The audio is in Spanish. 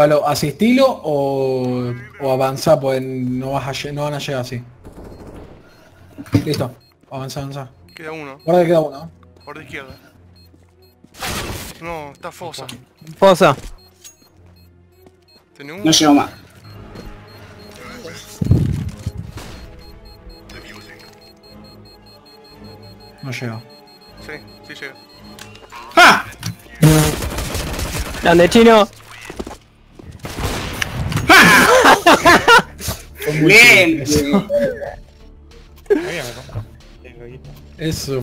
Palo, ¿asistilo o, o avanzá? Pues no, vas a, no van a llegar así. Listo. Avanza, avanza. Queda uno, Guarda que queda uno. por la izquierda. No, está fosa. Fosa. Tenés uno. No llego más. No llega. Sí, sí llega. ¡Ah! Grande chino. Guita. Eso